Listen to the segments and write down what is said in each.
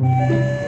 Música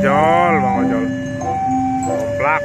Ojol, Bang Ojol. Komplak.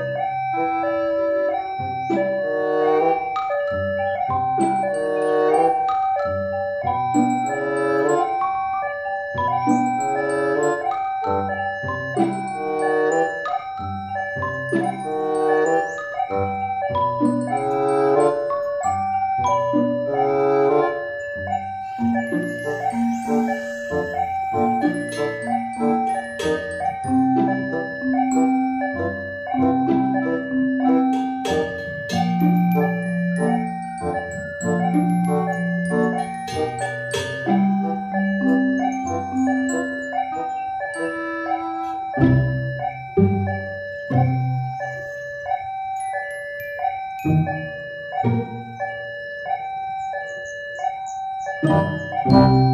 Música